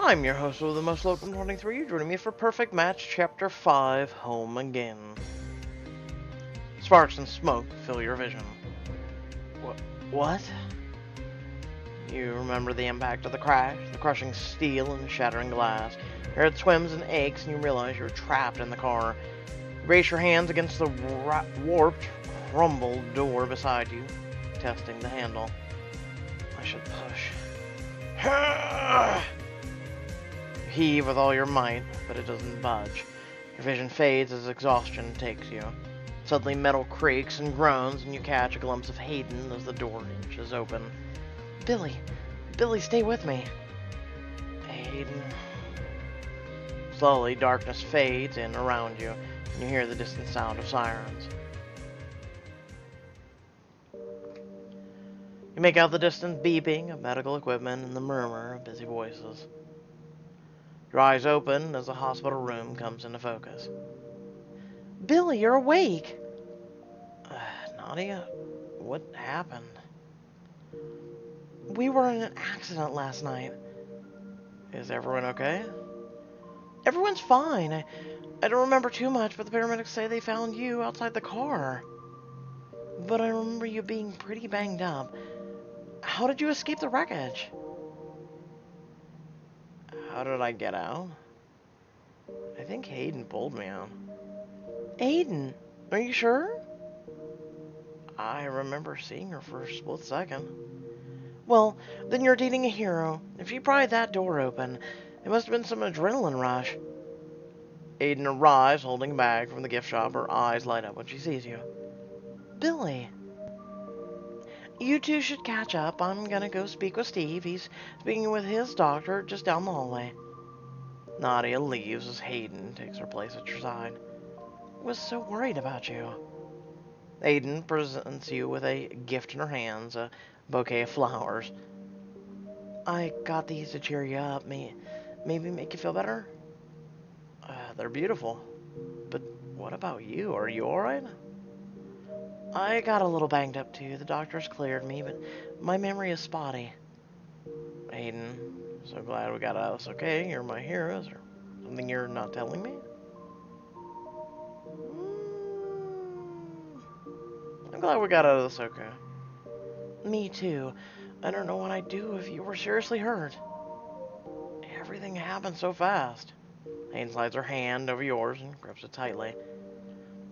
I'm your host of the most Lokim 23. You're Joining me for Perfect Match Chapter 5 Home Again. Sparks and smoke fill your vision. What? What? You remember the impact of the crash, the crushing steel and shattering glass. Your head swims and aches, and you realize you're trapped in the car. You brace your hands against the warped, crumbled door beside you, testing the handle. I should push. Heave with all your might, but it doesn't budge. Your vision fades as exhaustion takes you. Suddenly metal creaks and groans, and you catch a glimpse of Hayden as the door inches open. Billy! Billy, stay with me! Hayden... Slowly, darkness fades in around you, and you hear the distant sound of sirens. You make out the distant beeping of medical equipment and the murmur of busy voices. Eyes open as the hospital room comes into focus. Billy, you're awake! Uh, Nadia, what happened? We were in an accident last night. Is everyone okay? Everyone's fine. I, I don't remember too much, but the paramedics say they found you outside the car. But I remember you being pretty banged up. How did you escape the wreckage? How did I get out? I think Hayden pulled me out. Hayden? Are you sure? I remember seeing her for a split second. Well, then you're dating a hero. If you pried that door open, it must have been some adrenaline rush. Hayden arrives holding a bag from the gift shop. Her eyes light up when she sees you. Billy. You two should catch up. I'm gonna go speak with Steve. He's speaking with his doctor just down the hallway. Nadia leaves as Hayden takes her place at your side. Was so worried about you. Hayden presents you with a gift in her hands, a bouquet of flowers. I got these to cheer you up. May, maybe make you feel better? Uh, they're beautiful. But what about you? Are you alright? I got a little banged up too. The doctors cleared me, but my memory is spotty. Hayden, so glad we got out. It's okay. You're my hero. Is there something you're not telling me? Mm, I'm glad we got out of this okay. Me too. I don't know what I'd do if you were seriously hurt. Everything happened so fast. Hayden slides her hand over yours and grips it tightly.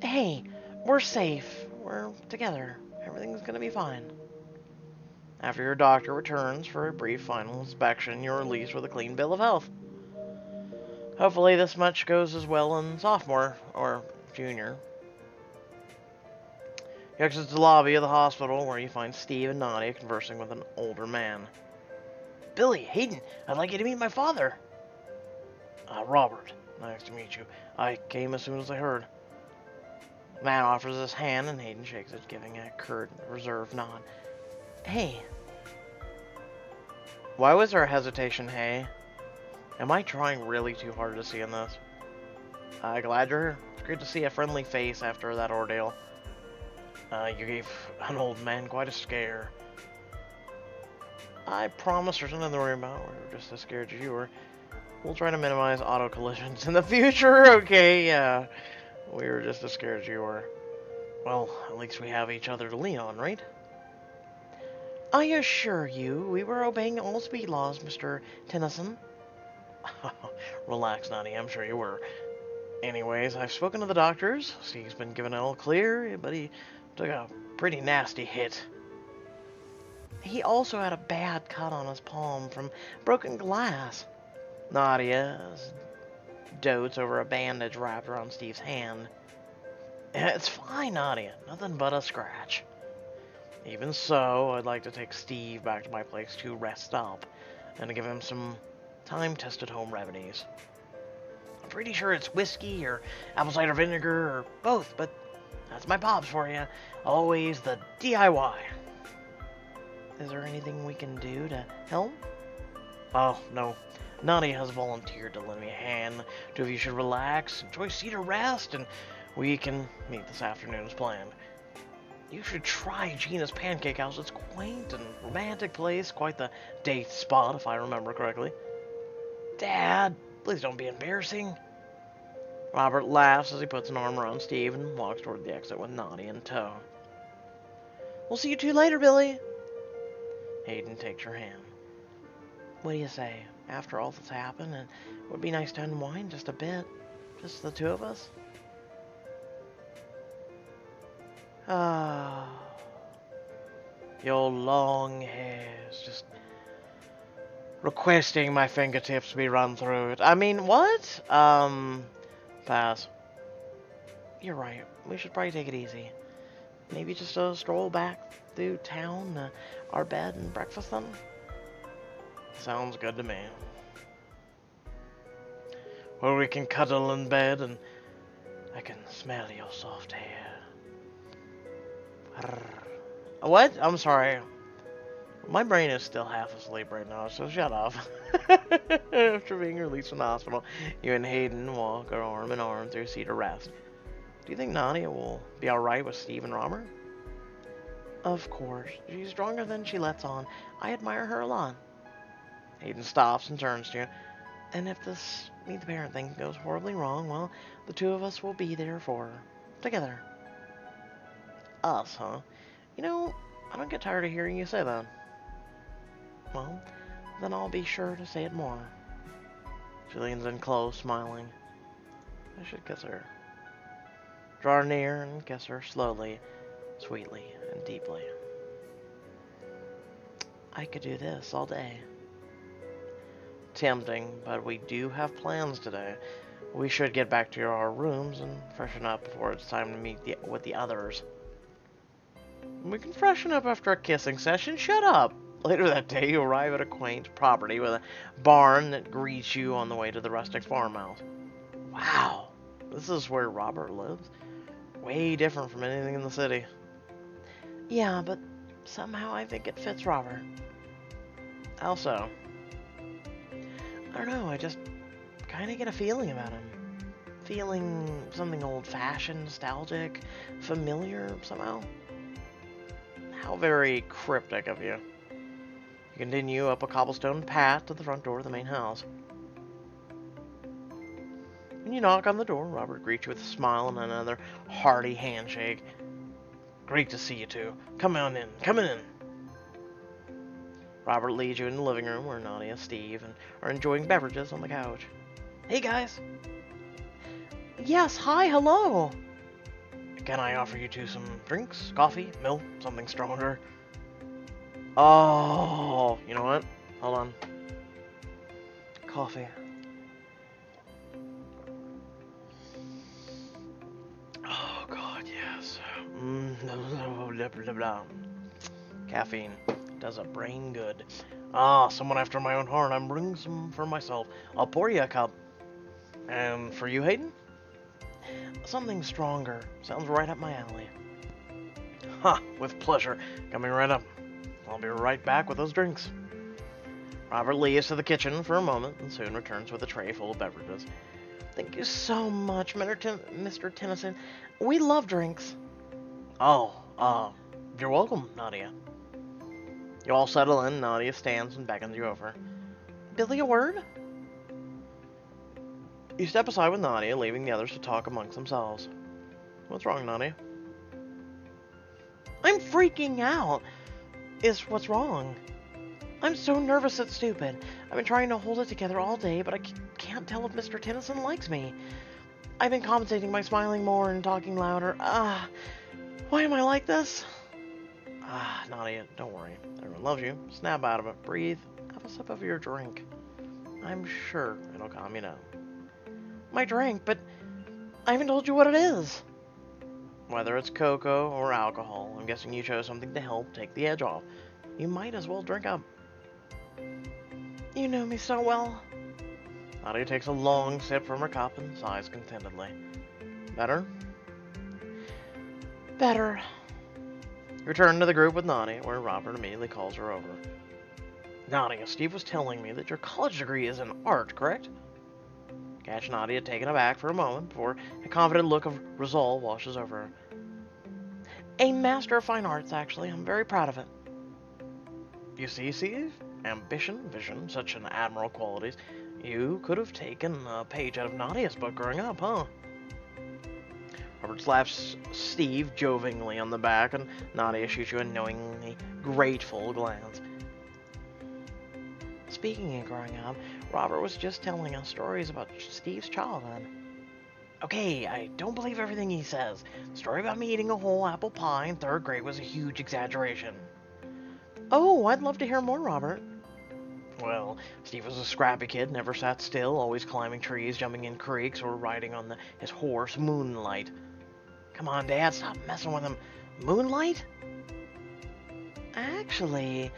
Hey, we're safe. We're together. Everything's gonna be fine. After your doctor returns for a brief final inspection, you're released with a clean bill of health. Hopefully this much goes as well in sophomore, or junior. You exit the lobby of the hospital where you find Steve and Nadia conversing with an older man. Billy, Hayden, I'd like you to meet my father. Uh, Robert, nice to meet you. I came as soon as I heard. Man offers his hand and Hayden shakes it, giving a curt, reserved nod. Hey. Why was there hesitation, hey? Am I trying really too hard to see in this? Uh, glad you're here. It's great to see a friendly face after that ordeal. Uh, you gave an old man quite a scare. I promise there's nothing to worry about. We're just as scared as you were. We'll try to minimize auto collisions in the future, okay? Yeah. We were just as scared as you were. Well, at least we have each other to lean on, right? I assure you, we were obeying all speed laws, Mr. Tennyson. Relax, Nadia, I'm sure you were. Anyways, I've spoken to the doctors. See, He's been given all clear, but he took a pretty nasty hit. He also had a bad cut on his palm from broken glass. Nadia dotes over a bandage wrapped around Steve's hand. It's fine, Nadia. Nothing but a scratch. Even so, I'd like to take Steve back to my place to rest up and give him some time-tested home remedies. I'm pretty sure it's whiskey or apple cider vinegar or both, but that's my pops for you. Always the DIY. Is there anything we can do to help? Oh, no. Nadia has volunteered to lend me a hand. Two of you should relax, enjoy a seat Cedar Rest, and we can meet this afternoon as planned. You should try Gina's Pancake House. It's quaint and romantic place, quite the date spot if I remember correctly. Dad, please don't be embarrassing. Robert laughs as he puts an arm around Steve and walks toward the exit with Nadia in tow. We'll see you two later, Billy. Hayden takes her hand. What do you say? After all that's happened, and it would be nice to unwind just a bit. Just the two of us. Ah. Your long hairs just requesting my fingertips to be run through it. I mean, what? Um, pass. You're right. We should probably take it easy. Maybe just a stroll back through town, uh, our bed and breakfast? Sounds good to me. Where we can cuddle in bed and I can smell your soft hair. What? I'm sorry. My brain is still half asleep right now, so shut up. After being released from the hospital, you and Hayden walk arm in arm through Cedar Rest. Do you think Nadia will be alright with Steve and? Of course. She's stronger than she lets on. I admire her a lot. Hayden stops and turns to you. And if this meet the parent thing goes horribly wrong, well, the two of us will be there for her. Together. Us, huh? You know, I don't get tired of hearing you say that. Well, then I'll be sure to say it more. She leans in close, smiling. I should kiss her. Draw near and kiss her slowly, sweetly, and deeply. I could do this all day. Tempting, but we do have plans today. We should get back to our rooms and freshen up before it's time to meet the, with the others. We can freshen up after a kissing session. Shut up! Later that day, you arrive at a quaint property with a barn that greets you on the way to the rustic farmhouse. Wow, this is where Robert lives? Way different from anything in the city. Yeah, but somehow I think it fits Robert. Also, I don't know, I just kind of get a feeling about him. Feeling something old-fashioned, nostalgic, familiar somehow. How very cryptic of you. You continue up a cobblestone path to the front door of the main house. When you knock on the door, Robert greets you with a smile and another hearty handshake. Great to see you two. Come on in, come in. Robert leads you in the living room where Nadia and Steve and are enjoying beverages on the couch. Hey guys. Yes, hi, hello. Can I offer you two some drinks? Coffee? Milk? Something stronger? Oh, you know what? Hold on. Coffee. Oh god, yes. Mm, blah, blah, blah, Caffeine does a brain good. Ah, someone after my own heart. I'm bringing some for myself. I'll pour you a cup. And for you, Hayden? Something stronger. Sounds right up my alley. Ha, with pleasure. Coming right up. I'll be right back with those drinks. Robert leaves to the kitchen for a moment and soon returns with a tray full of beverages. Thank you so much, Mr. Tennyson. We love drinks. Oh, uh, you're welcome, Nadia. You all settle in. Nadia stands and beckons you over. Billy, a word? You step aside with Nadia, leaving the others to talk amongst themselves. What's wrong, Nadia? I'm freaking out, is what's wrong. I'm so nervous it's stupid. I've been trying to hold it together all day, but I can't tell if Mr. Tennyson likes me. I've been compensating by smiling more and talking louder. Ah, why am I like this? Ah, Nadia, don't worry. Everyone loves you. Snap out of it. Breathe. Have a sip of your drink. I'm sure it'll calm you down my drink, but I haven't told you what it is. Whether it's cocoa or alcohol, I'm guessing you chose something to help take the edge off. You might as well drink up. You know me so well. Nadia takes a long sip from her cup and sighs contentedly. Better? Better. Return to the group with Nadia, where Robert immediately calls her over. Nadia, Steve was telling me that your college degree is in art, correct? Catch Nadia taken aback for a moment before a confident look of resolve washes over her. A Master of Fine Arts, actually. I'm very proud of it. You see, Steve? Ambition, vision, such an admirable qualities. You could have taken a page out of Nadia's book growing up, huh? Robert slaps Steve jovingly on the back, and Nadia shoots you a knowingly grateful glance. Speaking of growing up, Robert was just telling us stories about Steve's childhood. Okay, I don't believe everything he says. The story about me eating a whole apple pie in third grade was a huge exaggeration. Oh, I'd love to hear more, Robert. Well, Steve was a scrappy kid, never sat still, always climbing trees, jumping in creeks, or riding on the, his horse, Moonlight. Come on, Dad, stop messing with him. Moonlight? Actually,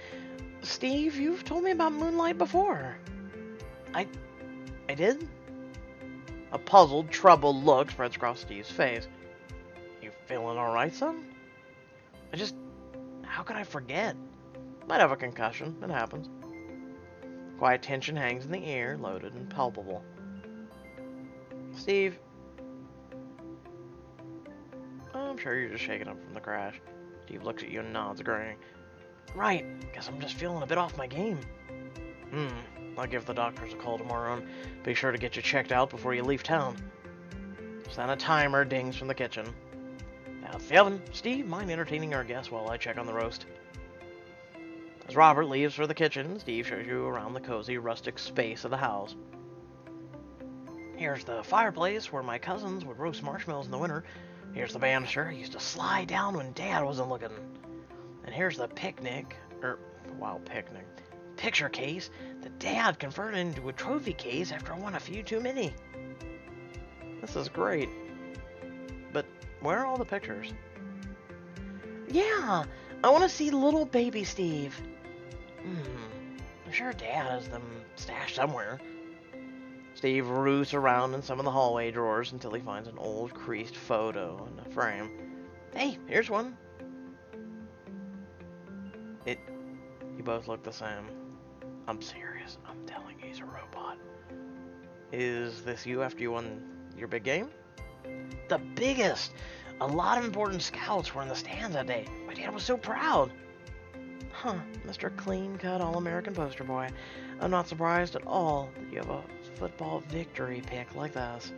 Steve, you've told me about Moonlight before. I... I did? A puzzled, troubled look spreads across Steve's face. You feeling alright, son? I just... How could I forget? Might have a concussion. It happens. Quiet tension hangs in the air, loaded and palpable. Steve. I'm sure you're just shaking up from the crash. Steve looks at you and nods, agreeing. Right, guess I'm just feeling a bit off my game. Hmm, I'll give the doctors a call tomorrow and be sure to get you checked out before you leave town. Then a timer dings from the kitchen. That's the oven. Steve, mind entertaining our guests while I check on the roast? As Robert leaves for the kitchen, Steve shows you around the cozy, rustic space of the house. Here's the fireplace where my cousins would roast marshmallows in the winter. Here's the banister I used to slide down when Dad wasn't looking. And here's the picnic, er, wow, picnic, picture case that Dad converted into a trophy case after I won a few too many. This is great. But where are all the pictures? Yeah, I want to see little baby Steve. Hmm, I'm sure Dad has them stashed somewhere. Steve roots around in some of the hallway drawers until he finds an old creased photo in a frame. Hey, here's one. It. You both look the same. I'm serious. I'm telling you, he's a robot. Is this you after you won your big game? The biggest! A lot of important scouts were in the stands that day. My dad was so proud. Huh, Mr. Clean Cut All American Poster Boy. I'm not surprised at all that you have a football victory pick like this.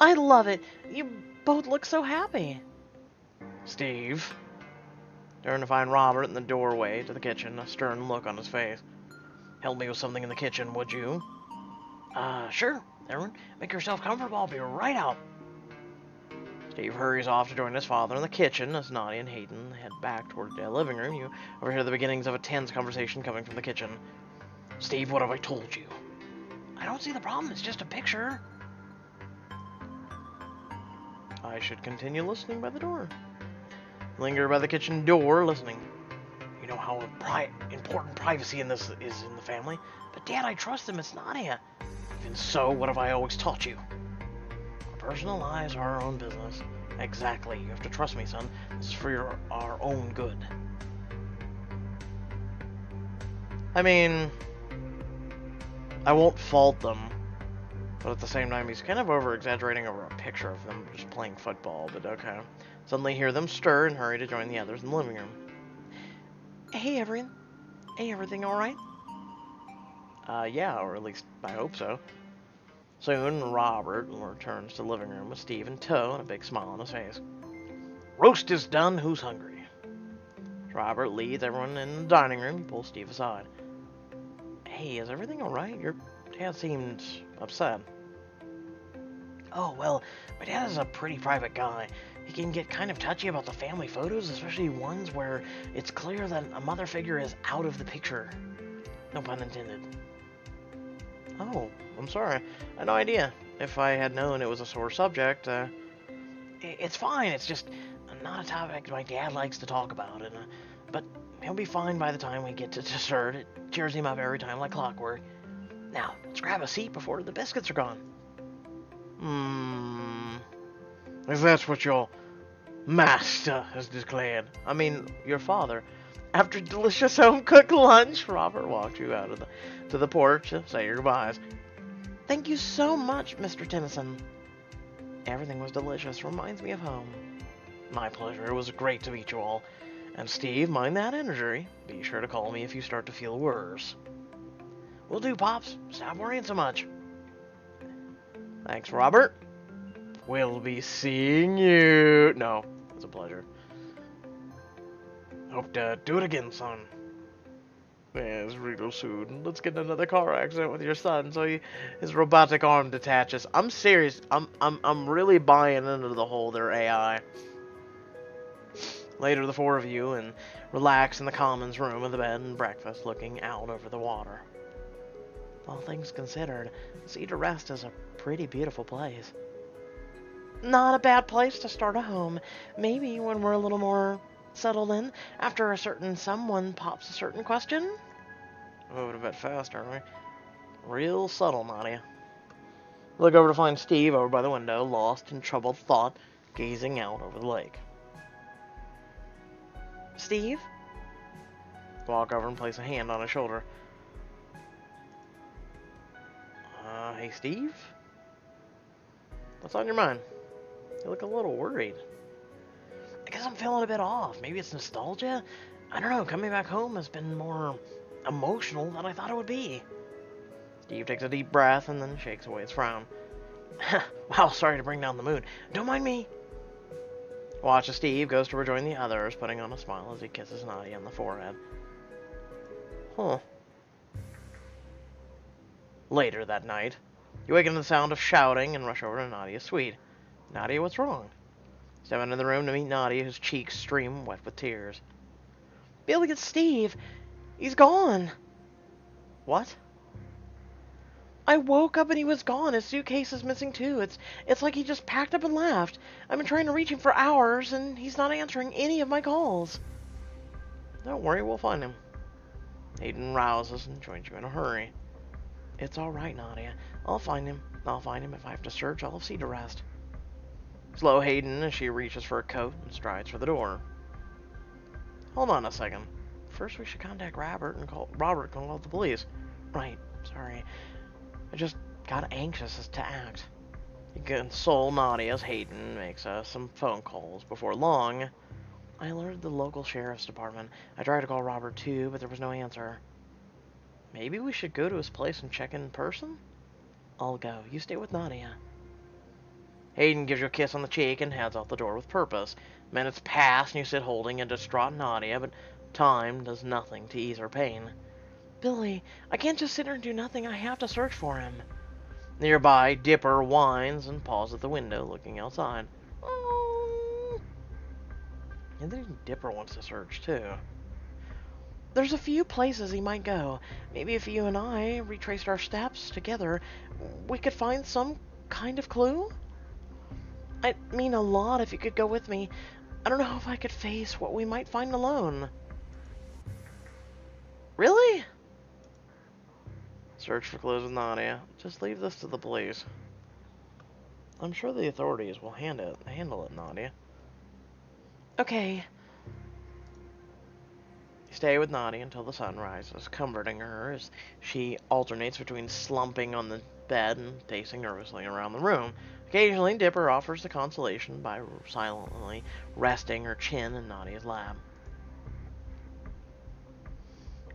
I love it. You both look so happy. Steve. Turn to find Robert in the doorway to the kitchen, a stern look on his face. Help me with something in the kitchen, would you? Uh, sure. Everyone, make yourself comfortable. I'll be right out. Steve hurries off to join his father in the kitchen as Nadia and Hayden head back toward the living room. You overhear the beginnings of a tense conversation coming from the kitchen. Steve, what have I told you? I don't see the problem. It's just a picture. I should continue listening by the door. Linger by the kitchen door, listening. You know how pri important privacy in this is in the family. But Dad, I trust him. It's Nadia. Even so, what have I always taught you? Our Personal lives are our own business. Exactly. You have to trust me, son. This is for your our own good. I mean, I won't fault them, but at the same time, he's kind of over-exaggerating over a picture of them just playing football, but okay. Suddenly hear them stir and hurry to join the others in the living room. Hey, everyone. Hey, everything alright? Uh, yeah, or at least I hope so. Soon, Robert returns to the living room with Steve in tow and a big smile on his face. Roast is done, who's hungry? Robert leads everyone in the dining room, he pulls Steve aside. Hey, is everything alright? Your dad seemed upset. Oh, well, my dad is a pretty private guy. He can get kind of touchy about the family photos, especially ones where it's clear that a mother figure is out of the picture. No pun intended. Oh, I'm sorry. I had no idea. If I had known it was a sore subject, uh, it's fine. It's just not a topic my dad likes to talk about. And, uh, but he'll be fine by the time we get to dessert. It cheers him up every time like clockwork. Now, let's grab a seat before the biscuits are gone. Hmm. If that's what your master has declared. I mean, your father. After delicious home-cooked lunch, Robert walked you out of the, to the porch to say your goodbyes. Thank you so much, Mr. Tennyson. Everything was delicious. Reminds me of home. My pleasure. It was great to meet you all. And Steve, mind that energy. Be sure to call me if you start to feel worse. Will do, Pops. Stop worrying so much. Thanks, Robert. We'll be seeing you. No, it's a pleasure. Hope to do it again, son. Yes, real soon. Let's get another car accident with your son so he, his robotic arm detaches. I'm serious. I'm I'm I'm really buying into the whole their AI. Later, the four of you and relax in the commons room of the bed and breakfast, looking out over the water. All things considered, Cedar Rest is a pretty beautiful place. Not a bad place to start a home. Maybe when we're a little more settled in after a certain someone pops a certain question. Moving a bit fast, aren't we? Real subtle, Nadia. Look over to find Steve over by the window, lost in troubled thought, gazing out over the lake. Steve? Walk over and place a hand on his shoulder. Uh, hey, Steve? What's on your mind? You look a little worried. I guess I'm feeling a bit off. Maybe it's nostalgia? I don't know, coming back home has been more emotional than I thought it would be. Steve takes a deep breath and then shakes away his frown. well, sorry to bring down the mood. Don't mind me. Watch as Steve goes to rejoin the others, putting on a smile as he kisses Nadia on the forehead. Huh. Later that night, you waken to the sound of shouting and rush over to Nadia's suite. Nadia, what's wrong? Step into the room to meet Nadia, whose cheeks stream wet with tears. Billy, it's Steve. He's gone. What? I woke up and he was gone. His suitcase is missing too. It's it's like he just packed up and left. I've been trying to reach him for hours and he's not answering any of my calls. Don't worry, we'll find him. Hayden rouses and joins you in a hurry. It's all right, Nadia. I'll find him. I'll find him if I have to search all of Cedar Rest. Slow Hayden as she reaches for a coat and strides for the door. Hold on a second. First we should contact Robert and call Robert and call the police. Right, sorry. I just got anxious as to act. You console Nadia as Hayden makes uh, some phone calls. Before long, I alerted the local sheriff's department. I tried to call Robert too, but there was no answer. Maybe we should go to his place and check in person? I'll go. You stay with Nadia. Hayden gives you a kiss on the cheek and heads out the door with purpose. Minutes pass and you sit holding a distraught Nadia, but time does nothing to ease her pain. Billy, I can't just sit here and do nothing. I have to search for him. Nearby, Dipper whines and paws at the window, looking outside. Um, oh. I think Dipper wants to search, too. There's a few places he might go. Maybe if you and I retraced our steps together, we could find some kind of clue? I'd mean a lot if you could go with me. I don't know if I could face what we might find alone. Really? Search for clues with Nadia. Just leave this to the police. I'm sure the authorities will hand it, handle it, Nadia. Okay. Stay with Nadia until the sun rises, comforting her as she alternates between slumping on the bed and pacing nervously around the room. Occasionally, Dipper offers the consolation by silently resting her chin in Nadia's lap.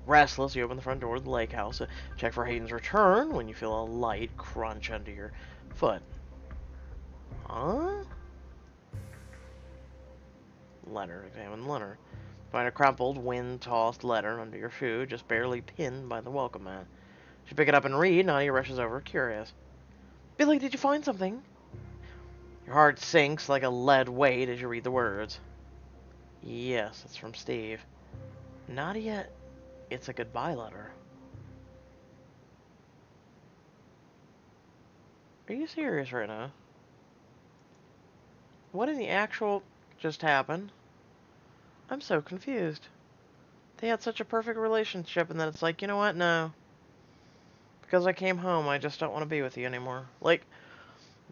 Restless, you open the front door of the lake house uh, check for Hayden's return when you feel a light crunch under your foot. Huh? Letter. Examine letter. Find a crumpled, wind-tossed letter under your shoe, just barely pinned by the welcome mat. You pick it up and read, Nadia rushes over, curious. Billy, did you find something? Your heart sinks like a lead weight as you read the words. Yes, it's from Steve. Nadia, it's a goodbye letter. Are you serious right now? What in the actual just happened? I'm so confused. They had such a perfect relationship and then it's like, you know what? No. Because I came home, I just don't want to be with you anymore. Like,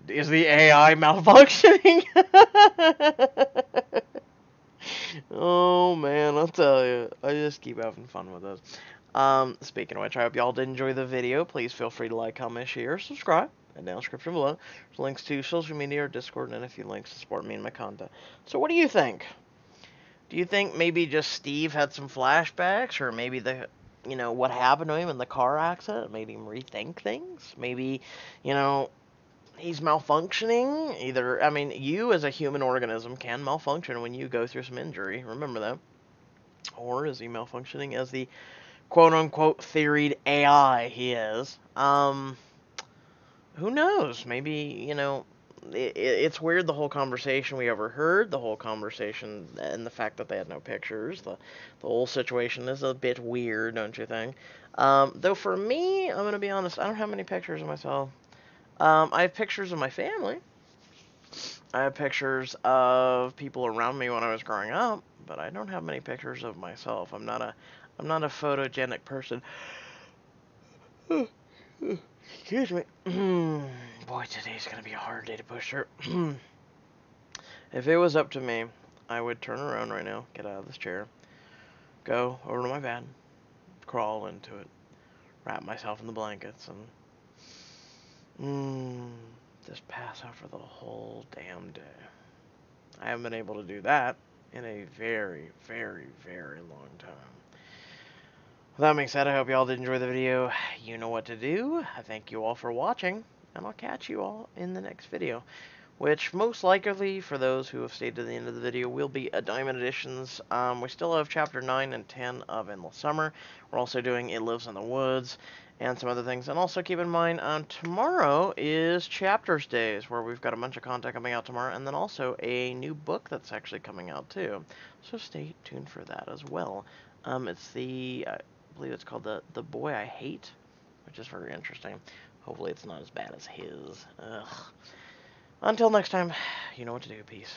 is the AI malfunctioning? oh man, I'll tell you. I just keep having fun with this. Um, speaking of which, I hope y'all did enjoy the video. Please feel free to like, comment, share, subscribe. And down the description below, there's links to social media or Discord and a few links to support me and my content. So what do you think? Do you think maybe just Steve had some flashbacks, or maybe the you know, what happened to him in the car accident made him rethink things. Maybe, you know, he's malfunctioning. Either, I mean, you as a human organism can malfunction when you go through some injury. Remember that. Or is he malfunctioning as the quote unquote theoried AI he is? Um, who knows? Maybe, you know, it, it's weird the whole conversation we overheard, the whole conversation, and the fact that they had no pictures. The, the whole situation is a bit weird, don't you think? Um, though for me, I'm going to be honest, I don't have many pictures of myself. Um, I have pictures of my family. I have pictures of people around me when I was growing up, but I don't have many pictures of myself. I'm not a I'm not a photogenic person. Excuse me. Boy, today's gonna be a hard day to push through. if it was up to me, I would turn around right now, get out of this chair, go over to my bed, crawl into it, wrap myself in the blankets, and mm, just pass out for the whole damn day. I haven't been able to do that in a very, very, very long time. With that being said, I hope you all did enjoy the video. You know what to do. I thank you all for watching, and I'll catch you all in the next video. Which, most likely, for those who have stayed to the end of the video, will be a Diamond Editions. Um, we still have Chapter 9 and 10 of Endless Summer. We're also doing It Lives in the Woods, and some other things. And also keep in mind, um, tomorrow is Chapters Days, where we've got a bunch of content coming out tomorrow, and then also a new book that's actually coming out, too. So stay tuned for that as well. Um, it's the... I believe it's called the the boy I hate, which is very interesting. Hopefully, it's not as bad as his. Ugh. Until next time, you know what to do. Peace.